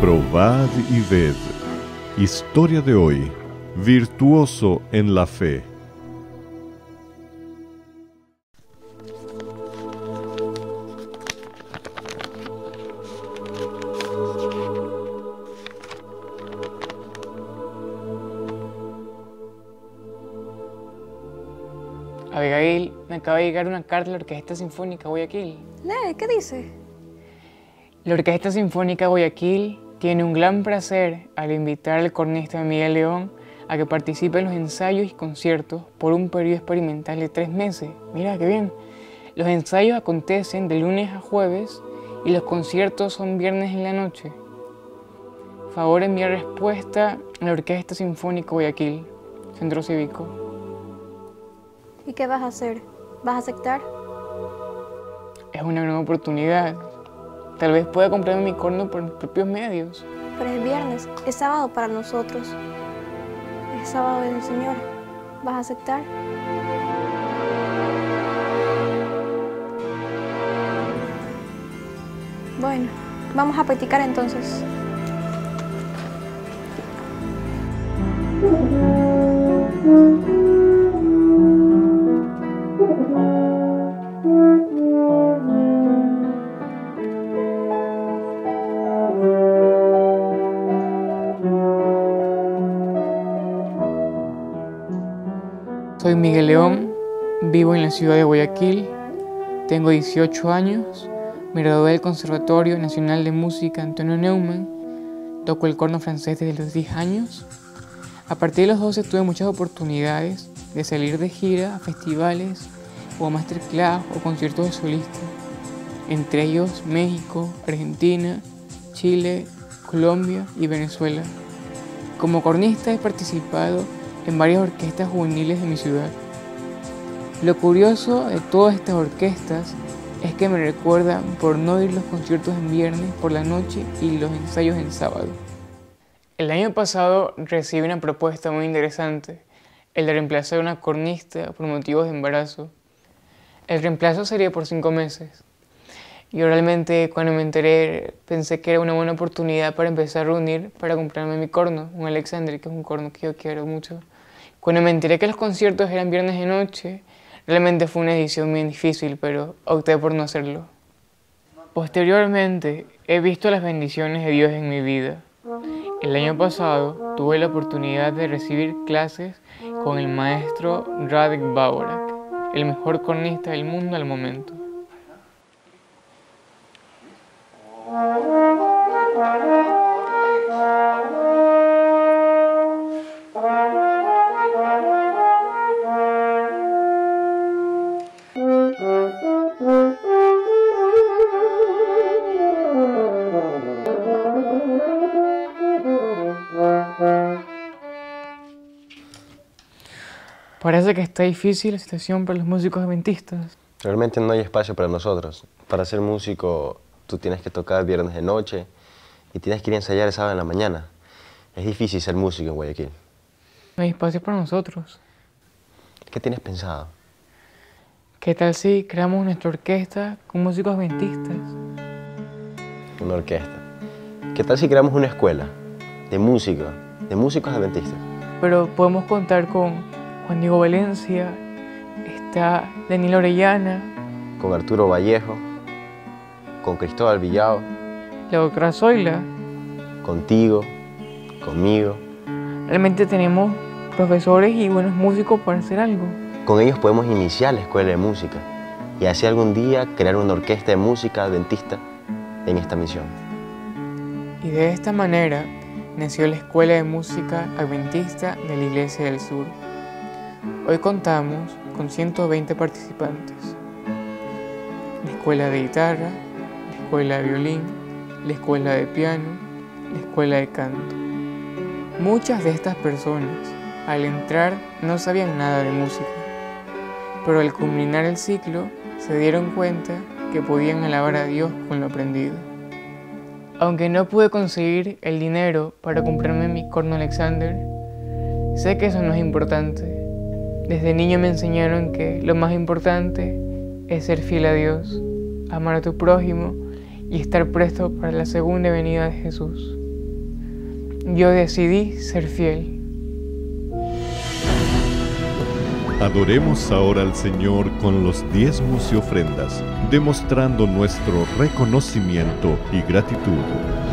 Probad y ved. Historia de hoy. Virtuoso en la fe. Abigail, me acaba de llegar una carta de la Orquesta Sinfónica Guayaquil. Lee, ¿qué dice? La Orquesta Sinfónica Guayaquil tiene un gran placer al invitar al cornista Miguel León a que participe en los ensayos y conciertos por un periodo experimental de tres meses. Mira qué bien. Los ensayos acontecen de lunes a jueves y los conciertos son viernes en la noche. Favor enviar respuesta a la Orquesta Sinfónica Guayaquil, Centro Cívico. ¿Y qué vas a hacer? ¿Vas a aceptar? Es una gran oportunidad. Tal vez pueda comprarme mi corno por mis propios medios. Pero es viernes, es sábado para nosotros. Es sábado del Señor. ¿Vas a aceptar? Bueno, vamos a practicar entonces. Soy Miguel León, vivo en la ciudad de Guayaquil, tengo 18 años, me gradué del Conservatorio Nacional de Música Antonio Neumann, toco el corno francés desde los 10 años. A partir de los 12 tuve muchas oportunidades de salir de gira a festivales o masterclass o conciertos de solista, entre ellos México, Argentina, Chile, Colombia y Venezuela. Como cornista he participado en varias orquestas juveniles de mi ciudad. Lo curioso de todas estas orquestas es que me recuerdan por no ir los conciertos en viernes por la noche y los ensayos en sábado. El año pasado recibí una propuesta muy interesante, el de reemplazar a una cornista por motivos de embarazo. El reemplazo sería por cinco meses. Yo realmente cuando me enteré pensé que era una buena oportunidad para empezar a reunir para comprarme mi corno, un Alexander, que es un corno que yo quiero mucho. Cuando me enteré que los conciertos eran viernes de noche, realmente fue una decisión muy difícil, pero opté por no hacerlo. Posteriormente, he visto las bendiciones de Dios en mi vida. El año pasado tuve la oportunidad de recibir clases con el maestro Radek Baurak, el mejor cornista del mundo al momento. Parece que está difícil la situación para los músicos adventistas. Realmente no hay espacio para nosotros. Para ser músico, tú tienes que tocar viernes de noche y tienes que ir a ensayar el sábado en la mañana. Es difícil ser músico en Guayaquil. No hay espacio para nosotros. ¿Qué tienes pensado? ¿Qué tal si creamos nuestra orquesta con músicos adventistas? Una orquesta. ¿Qué tal si creamos una escuela de música, de músicos adventistas? Pero podemos contar con Juan Diego Valencia, está Daniel Orellana, Con Arturo Vallejo, con Cristóbal Villao, la doctora Zoila. contigo, conmigo. Realmente tenemos profesores y buenos músicos para hacer algo. Con ellos podemos iniciar la escuela de música y así algún día crear una orquesta de música adventista en esta misión. Y de esta manera nació la Escuela de Música Adventista de la Iglesia del Sur. Hoy contamos con 120 participantes. La escuela de guitarra, la escuela de violín, la escuela de piano, la escuela de canto. Muchas de estas personas al entrar no sabían nada de música, pero al culminar el ciclo se dieron cuenta que podían alabar a Dios con lo aprendido. Aunque no pude conseguir el dinero para comprarme mi corno Alexander, sé que eso no es importante. Desde niño me enseñaron que lo más importante es ser fiel a Dios, amar a tu prójimo y estar presto para la segunda venida de Jesús. Yo decidí ser fiel. Adoremos ahora al Señor con los diezmos y ofrendas, demostrando nuestro reconocimiento y gratitud.